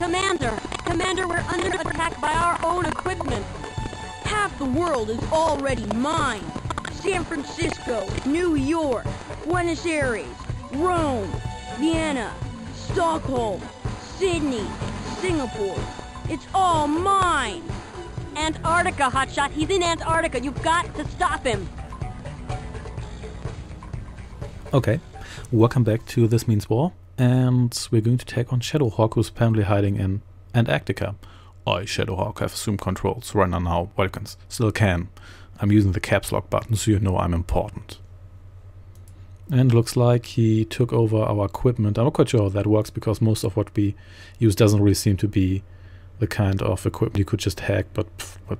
Commander! Commander, we're under attack by our own equipment. Half the world is already mine. San Francisco, New York, Buenos Aires, Rome, Vienna, Stockholm, Sydney, Singapore. It's all mine. Antarctica, Hotshot. He's in Antarctica. You've got to stop him. Okay, welcome back to This Means War, and we're going to take on Shadowhawk, who's apparently hiding in Antarctica. I, Shadowhawk, have assumed controls right now, Vulcans. Still can. I'm using the caps lock button so you know I'm important. And looks like he took over our equipment. I'm not quite sure how that works because most of what we use doesn't really seem to be the kind of equipment you could just hack, but, pff, but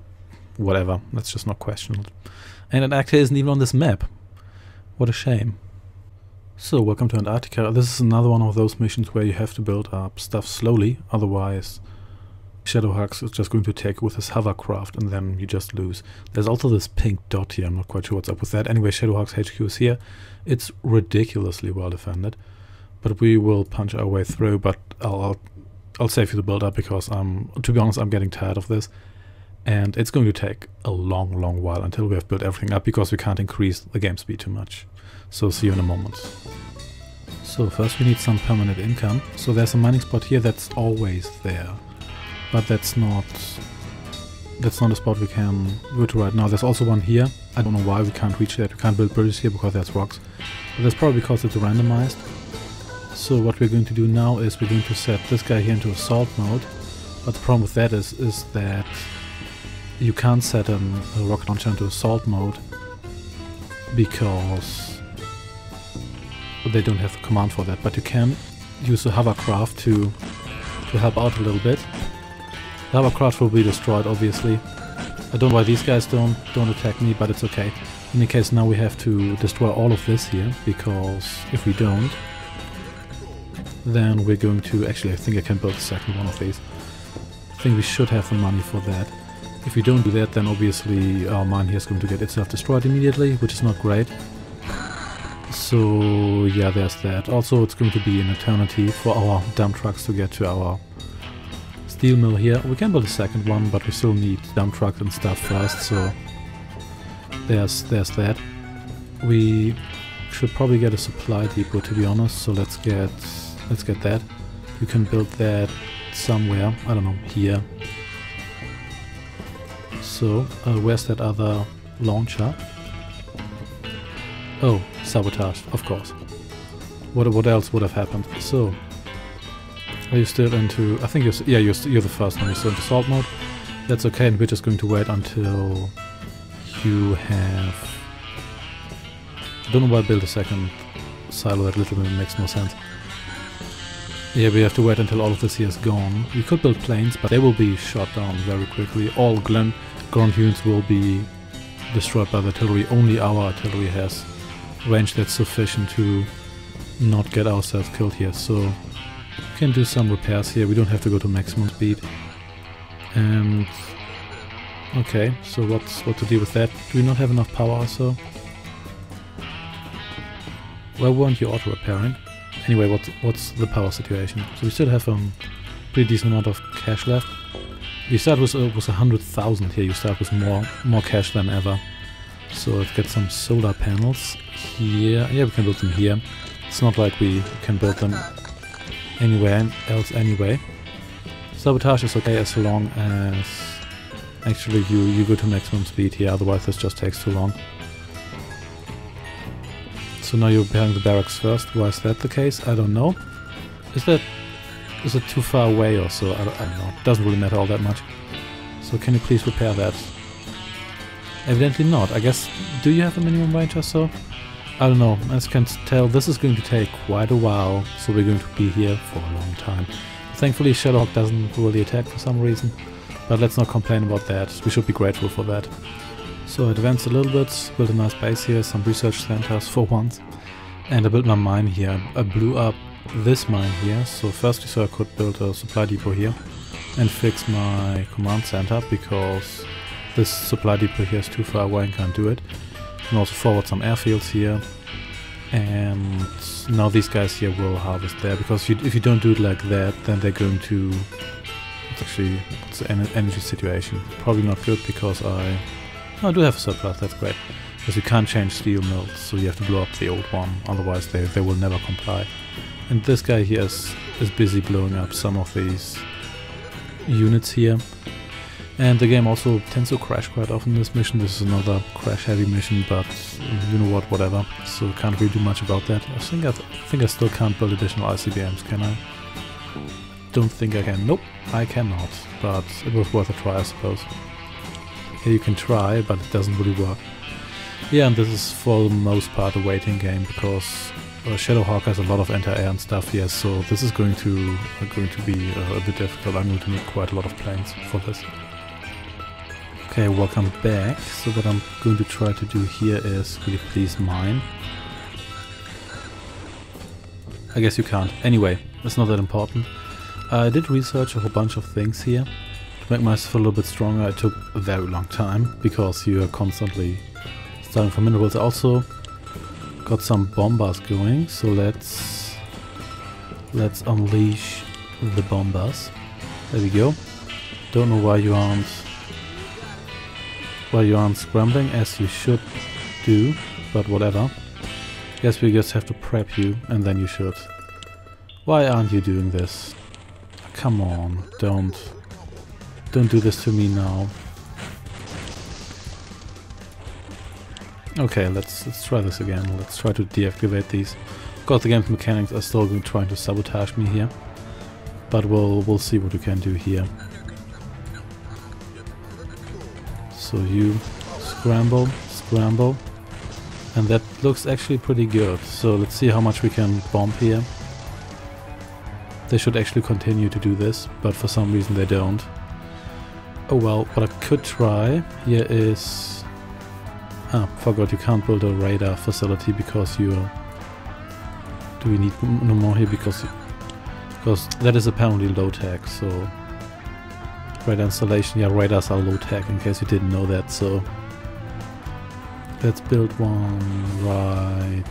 whatever. That's just not questioned. And Antarctica isn't even on this map. What a shame. So, welcome to Antarctica. This is another one of those missions where you have to build up stuff slowly, otherwise Shadowhawks is just going to take with his hovercraft and then you just lose. There's also this pink dot here, I'm not quite sure what's up with that. Anyway, Shadowhawk's HQ is here. It's ridiculously well defended, but we will punch our way through, but I'll, I'll, save you the build up because, I'm, to be honest, I'm getting tired of this. And it's going to take a long, long while until we have built everything up because we can't increase the game speed too much. So see you in a moment. So first we need some permanent income. So there's a mining spot here that's always there. But that's not that's not a spot we can go to right now. There's also one here. I don't know why we can't reach that. We can't build bridges here because there's rocks. But that's probably because it's randomized. So what we're going to do now is we're going to set this guy here into assault mode. But the problem with that is is that you can't set an, a rocket launcher into assault mode because they don't have the command for that, but you can use the hovercraft to to help out a little bit. The hovercraft will be destroyed, obviously. I don't know why these guys don't don't attack me, but it's okay. In any case, now we have to destroy all of this here, because if we don't, then we're going to... Actually, I think I can build a second one of these. I think we should have the money for that. If we don't do that, then obviously our mine here is going to get itself destroyed immediately, which is not great. So yeah, there's that. Also, it's going to be an eternity for our dump trucks to get to our steel mill here. We can build a second one, but we still need dump trucks and stuff first, so there's there's that. We should probably get a supply depot to be honest, so let's get let's get that. You can build that somewhere, I don't know, here. So, uh, where's that other launcher? Oh, sabotage, of course. What what else would have happened? So, are you still into? I think you're yeah you're you're the first one. You're still into assault mode. That's okay, and we're just going to wait until you have. I don't know why I built a second silo. That little bit makes no sense. Yeah, we have to wait until all of this here is gone. We could build planes, but they will be shot down very quickly. All Glen units will be destroyed by the artillery. Only our artillery has range that's sufficient to not get ourselves killed here. So can do some repairs here. We don't have to go to maximum speed. And okay, so what's what to do with that? Do we not have enough power also? Why weren't you auto repairing? Anyway, what's what's the power situation? So we still have a um, pretty decent amount of cash left. You start with uh, with a hundred thousand here. You start with more more cash than ever. So I've got some solar panels here. Yeah, we can build them here. It's not like we can build them anywhere else anyway. Sabotage is okay as long as actually you, you go to maximum speed here, otherwise this just takes too long. So now you're repairing the barracks first. Why is that the case? I don't know. Is that... Is it too far away or so? I don't, I don't know. Doesn't really matter all that much. So can you please repair that? Evidently not. I guess... Do you have a minimum range or so? I don't know. As you can tell, this is going to take quite a while. So we're going to be here for a long time. Thankfully, Shadowhawk doesn't really attack for some reason. But let's not complain about that. We should be grateful for that. So I advanced a little bit, built a nice base here, some research centers for once. And I built my mine here. I blew up this mine here. So firstly so I could build a supply depot here and fix my command center because this supply depot here is too far away and can't do it. And also forward some airfields here. And now these guys here will harvest there, because you, if you don't do it like that, then they're going to... It's actually it's the energy situation. Probably not good, because I... I do have a surplus, that's great. Because you can't change steel mills, so you have to blow up the old one, otherwise they, they will never comply. And this guy here is, is busy blowing up some of these units here. And the game also tends to crash quite often this mission. This is another crash heavy mission, but you know what, whatever. So can't really do much about that. I think I, th I think I still can't build additional ICBMs, can I? Don't think I can. Nope, I cannot. But it was worth a try, I suppose. Here you can try, but it doesn't really work. Yeah, and this is for the most part a waiting game because uh, Shadowhawk has a lot of anti-air and stuff here, so this is going to uh, going to be uh, a bit difficult. I'm going to need quite a lot of planes for this. Okay, welcome back. So what I'm going to try to do here is, will you please mine? I guess you can't. Anyway, it's not that important. I did research a whole bunch of things here. To make myself a little bit stronger, it took a very long time, because you are constantly starting from minerals. Also got some bombers going, so let's let's unleash the bombers. There we go. Don't know why you aren't while you aren't scrambling as you should do, but whatever. Guess we just have to prep you and then you should. Why aren't you doing this? Come on, don't. Don't do this to me now. Okay, let's let's try this again. Let's try to deactivate these. Of course the game's mechanics are still trying to sabotage me here. But we'll we'll see what we can do here. So you scramble, scramble. And that looks actually pretty good. So let's see how much we can bomb here. They should actually continue to do this, but for some reason they don't. Oh well, what I could try here is... Ah, forgot you can't build a radar facility because you're... Do we need no more here? Because, because that is apparently low tech, so Radar installation, yeah, radars are low tech in case you didn't know that, so let's build one right...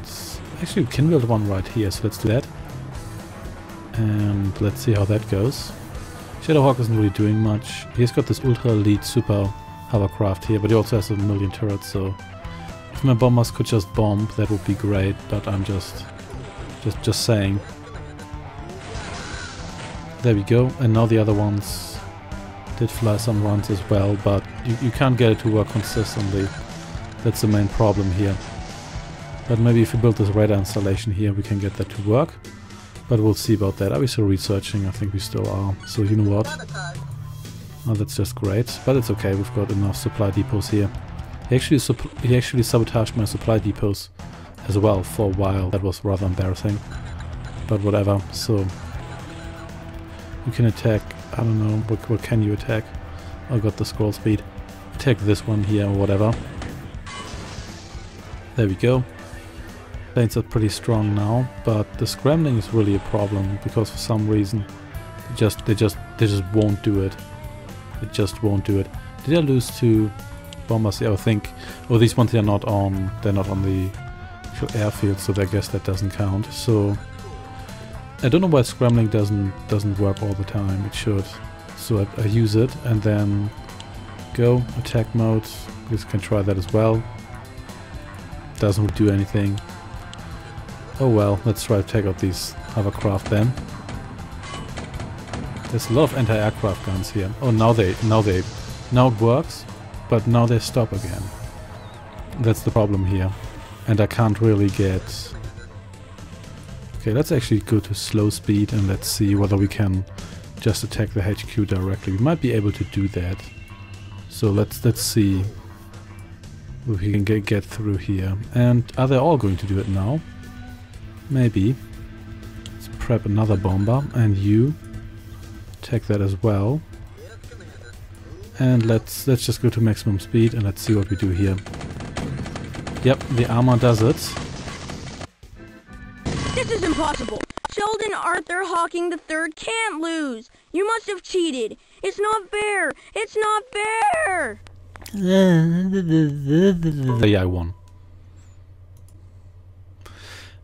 Actually, we can build one right here, so let's do that. And let's see how that goes. Shadowhawk isn't really doing much. He's got this ultra elite super hovercraft here, but he also has a million turrets, so if my bombers could just bomb, that would be great, but I'm just just just saying. There we go, and now the other ones did fly some runs as well, but you, you can't get it to work consistently. That's the main problem here. But maybe if we build this radar installation here, we can get that to work. But we'll see about that. Are we still researching? I think we still are. So you know what? Oh, that's just great. But it's okay, we've got enough supply depots here. He actually, he actually sabotaged my supply depots as well for a while. That was rather embarrassing. But whatever. So you can attack I don't know, what, what can you attack? I got the scroll speed. Attack this one here or whatever. There we go. Planes are pretty strong now, but the scrambling is really a problem because for some reason they just they just they just won't do it. They just won't do it. Did I lose to bombers? Yeah, I think. Oh, these ones are not on. They're not on the airfield, so I guess that doesn't count. So I don't know why scrambling doesn't doesn't work all the time. It should. So I, I use it and then go attack mode. You can try that as well. Doesn't do anything. Oh well, let's try to take out these hovercraft then. There's a lot of anti-aircraft guns here. Oh, now they, now they, now it works, but now they stop again. That's the problem here. And I can't really get Okay, let's actually go to slow speed and let's see whether we can just attack the HQ directly. We might be able to do that. So let's let's see if we can get, get through here. And are they all going to do it now? Maybe. Let's prep another bomber and you take that as well. And let's let's just go to maximum speed and let's see what we do here. Yep, the armor does it. This is impossible. Sheldon Arthur Hawking III can't lose. You must have cheated. It's not fair. It's not fair. yeah, I won.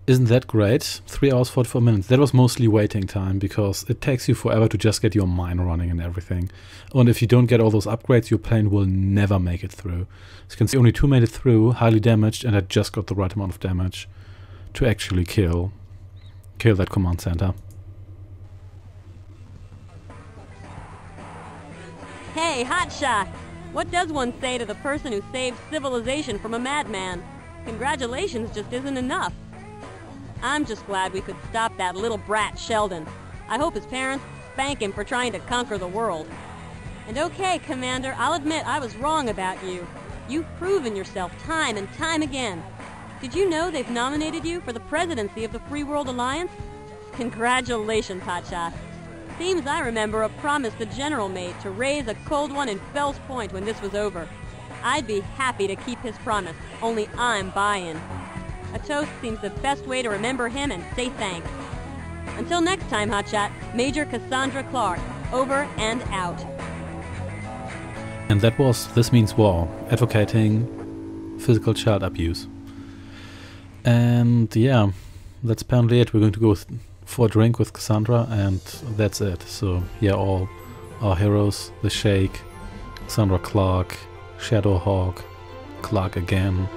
Isn't that great? 3 hours 44 minutes. That was mostly waiting time because it takes you forever to just get your mine running and everything. And if you don't get all those upgrades, your plane will never make it through. As you can see, only two made it through, highly damaged, and I just got the right amount of damage to actually kill kill that command center. Hey, hotshot! What does one say to the person who saved civilization from a madman? Congratulations just isn't enough. I'm just glad we could stop that little brat Sheldon. I hope his parents spank him for trying to conquer the world. And okay, Commander, I'll admit I was wrong about you. You've proven yourself time and time again. Did you know they've nominated you for the presidency of the Free World Alliance? Congratulations, Hotshot. Seems I remember a promise the General made to raise a cold one in Fells Point when this was over. I'd be happy to keep his promise, only I'm buying. A toast seems the best way to remember him and say thanks. Until next time, Hotshot, Major Cassandra Clark, over and out. And that was This Means War, advocating physical child abuse. And yeah, that's apparently it. We're going to go for a drink with Cassandra, and that's it. So yeah, all our heroes, the Sheik, Cassandra Clark, Shadowhawk, Clark again,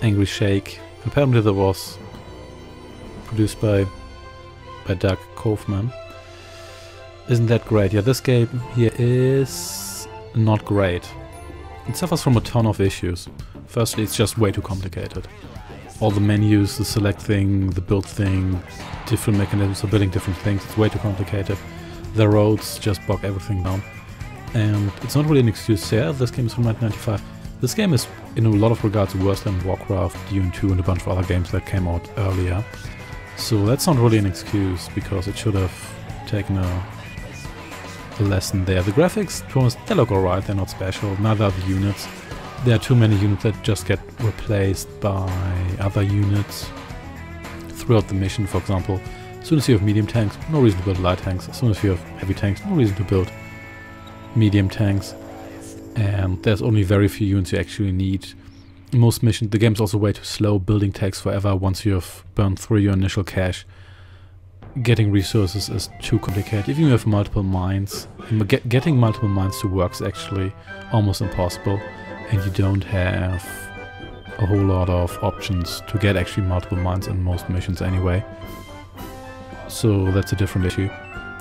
Angry Sheik. Apparently there was produced by by Doug Kaufman. Isn't that great? Yeah, this game here is not great. It suffers from a ton of issues. Firstly, it's just way too complicated. All the menus, the select thing, the build thing, different mechanisms for building different things, it's way too complicated. The roads just bog everything down. And it's not really an excuse here, ah, this game is from 1995. This game is, in a lot of regards, worse than Warcraft, Dune 2 and a bunch of other games that came out earlier. So that's not really an excuse, because it should have taken a, a lesson there. The graphics, they look alright, they're not special, neither are the units. There are too many units that just get replaced by other units throughout the mission, for example. As soon as you have medium tanks, no reason to build light tanks. As soon as you have heavy tanks, no reason to build medium tanks and there's only very few units you actually need. In most missions, the game's also way too slow, building takes forever once you have burned through your initial cash. Getting resources is too complicated. Even If you have multiple mines, get, getting multiple mines to work is actually almost impossible, and you don't have a whole lot of options to get actually multiple mines in most missions anyway. So that's a different issue.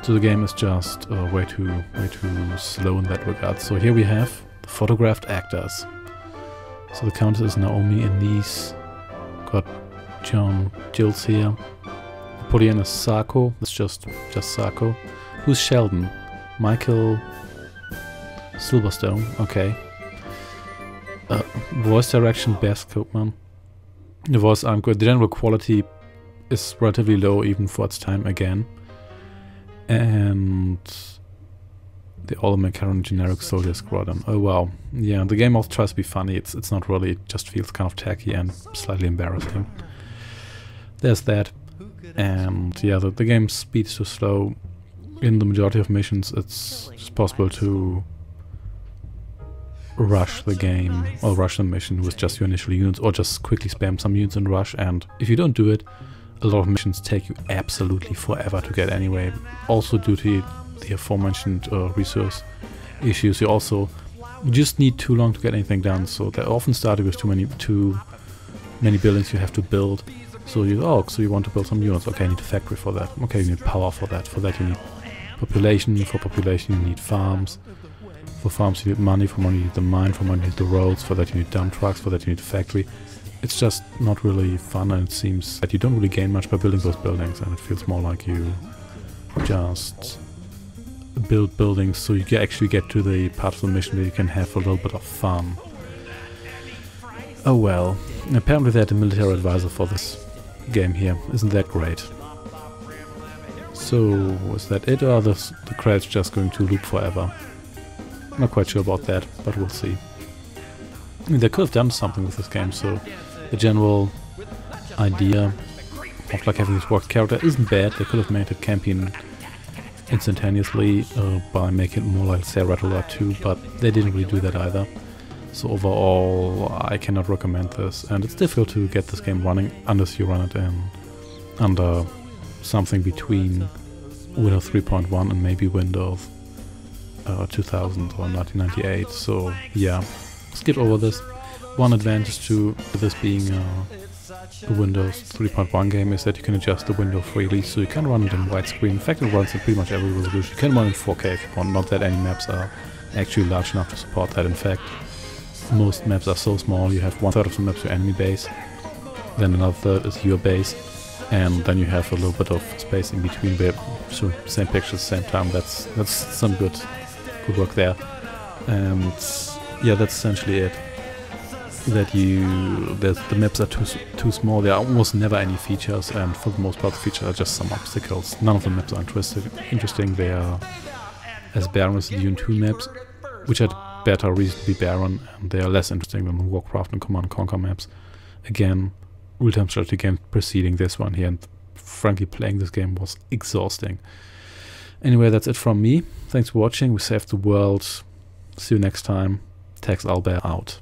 So the game is just uh, way too way too slow in that regard. So here we have the photographed actors. So the Countess is Naomi Anise. Got John Gills here. Napoleon is Sarko. It's just just Sarko. Who's Sheldon? Michael Silverstone. Okay. Uh, voice direction Beth Koopman. The voice I'm good. The general quality is relatively low even for its time again and the all-American generic soldier squadron. Oh wow, yeah. The game also tries to be funny. It's it's not really. It just feels kind of tacky and slightly embarrassing. There's that, and yeah, the, the game's speed is too slow. In the majority of missions, it's just possible to rush the game or rush the mission with just your initial units, or just quickly spam some units and rush. And if you don't do it, a lot of missions take you absolutely forever to get anyway. Also due to the aforementioned uh, resource issues, you also just need too long to get anything done. So they often start with too many too many buildings you have to build. So you oh so you want to build some units? Okay, I need a factory for that. Okay, you need power for that. For that you need population. For population you need farms. For farms you need money. For money you need the mine. For money you need the roads. For that you need dump trucks. For that you need a factory it's just not really fun and it seems that you don't really gain much by building those buildings and it feels more like you just build buildings so you actually get to the part of the mission where you can have a little bit of fun. Oh well, apparently they had a military advisor for this game here, isn't that great? So, is that it or are the, the credits just going to loop forever? Not quite sure about that, but we'll see. I mean, they could have done something with this game, so the general idea of like having this work character isn't bad. They could have made it campaign instantaneously uh, by making it more like say Red Alert 2, but they didn't really do that either. So overall, I cannot recommend this, and it's difficult to get this game running unless you run it in under something between Windows 3.1 and maybe Windows uh, 2000 or 1998. So yeah, skip over this. One advantage to this being uh, a Windows 3.1 game is that you can adjust the window freely, so you can run it in widescreen. In fact, it runs in pretty much every resolution. You can run in 4K if you want. Not that any maps are actually large enough to support that. In fact, most maps are so small. You have one third of the maps your enemy base, then another third is your base, and then you have a little bit of space in between so same pictures, same time. That's that's some good good work there. Um, and yeah, that's essentially it. That you that the maps are too too small. There are almost never any features, and for the most part, the features are just some obstacles. None of the maps are interesting. Interesting. They are as barren as the Dune 2 maps, which had better reason to be barren, and they are less interesting than the Warcraft and Command Conquer maps. Again, real-time strategy game preceding this one here, and frankly, playing this game was exhausting. Anyway, that's it from me. Thanks for watching. We saved the world. See you next time. TaxOwlbear out.